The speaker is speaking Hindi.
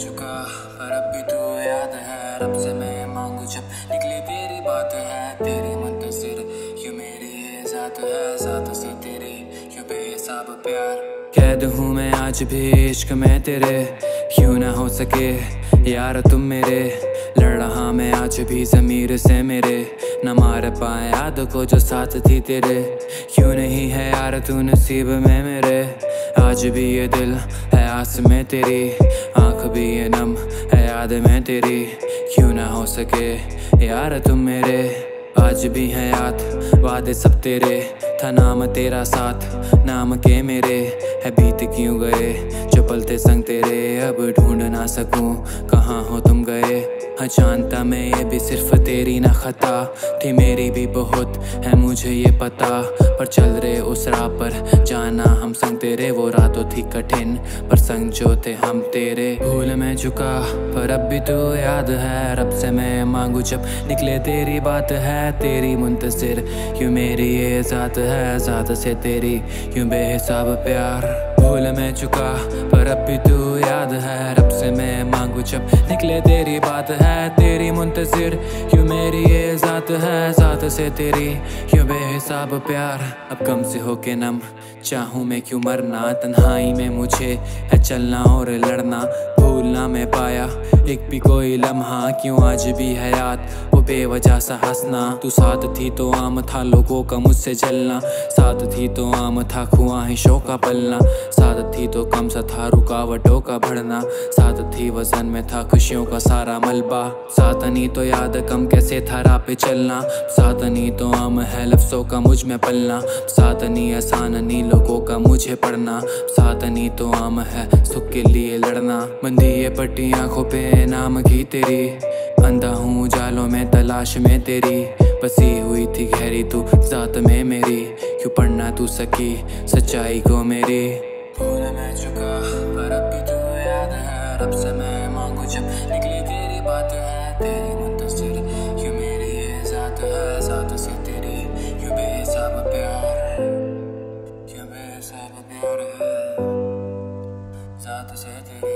चुका। पर अब भी तू याद है, रब से मैं मांगू जब निकली तेरी बात है। तेरी मुंतजिर क्यों मेरी जात है? जात से तेरी क्यों बेहिसाब प्यार? कैद हूँ मैं आज भी इश्क में तेरे। क्यों ना हो सके यार तुम मेरे। लड़ रहा मैं आज भी जमीर से मेरे। न मार पाए याद को जो साथ थी तेरे। क्यों नहीं है यार तू नसीब में मेरे? आज भी ये दिल है आस में तेरी, आँख भी ये नम है याद में तेरी। क्यों ना हो सके यार तुम मेरे, आज भी है याद, वादे सब तेरे। था नाम तेरा साथ, नाम के मेरे। है बीत क्यों गए, जो पलते संग तेरे। अब ढूंढ ना सकूँ कहाँ हो तुम गए। हाँ जानता मैं ये भी सिर्फ़ तेरी ना खता। थी मेरी भी बहुत, है मुझे ये पता। पर चल रहे उस राह पर, जाना हम संग तेरे, वो रातों थी कठिन। पर संग जो थे हम तेरे। भूल में चुका पर अब भी तो याद है। रब से मैं मांगू जब निकले तेरी बात है। तेरी मुंतजिर, क्यों मेरी ये जात है? जात से तेरी, क्यों बेहिसाब प्यार। भूल में चुका पर अब भी तू याद है। मैं मांगू जब निकले तेरी बात है, तेरी मुंतजिर। क्यों मेरी ये जात है, जात से तेरी। क्यों बेहिसाब प्यार, अब कम से होके नम। चाहूँ मैं क्यों मरना, तन्हाई में मुझे है चलना और लड़ना। भूलना मैं पाया। एक भी कोई लम्हा क्यों आज भी है याद वो बेवजह सा हंसना। तू साथ थी तो आम था लोगों का मुझसे जलना। साथ थी तो आम था ख्वाहिशों का पलना। साथ थी तो कम सा था रुकावटों का बढ़ना साथ थी वज़न में था खुशियों का सारा मलबा। साथ नहीं तो याद कम कैसे था राह पे चलना। साथ नहीं तो आम है लफ्सों का मुझमें पलना। साथ नहीं आसान नहीं लोगों का मुझे पढ़ना। साथ नहीं तो आम है सुख के लिए लड़ना। बंदी ये पट्टी आँखों पे नाम की तेरी अंधा हूँ जालों में तलाश में तेरी बसी हुई थी गहरी तू जात में मेरी क्यों पढ़ना तू सकी सच्चाई को मेरी भूल मैं चुका पर अब भी तू याद है से मैं मांगू जब निकली तेरी बात है तेरी मेरी ये जात है से तेरी प्यार प्यार है से तेरी